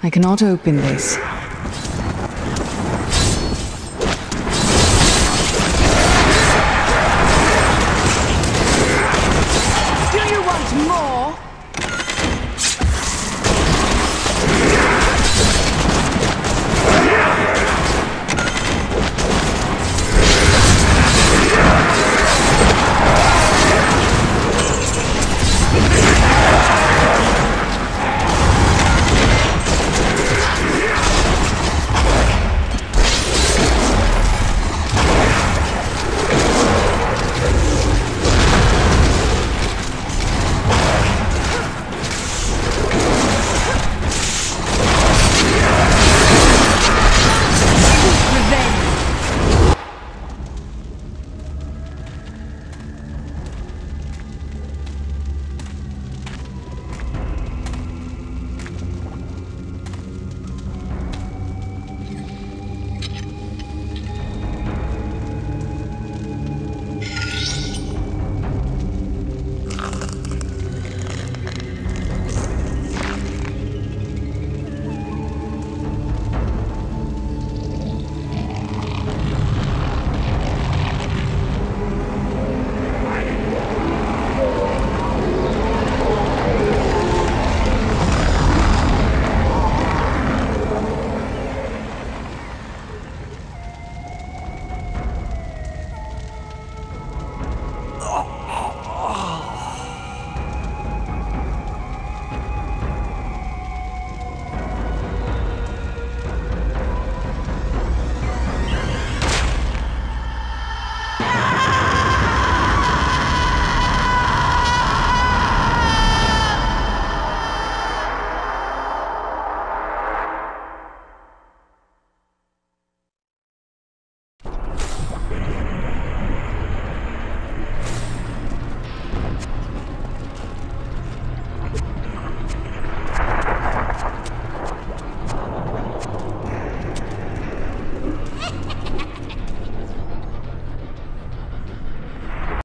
I cannot open this. Do you want more?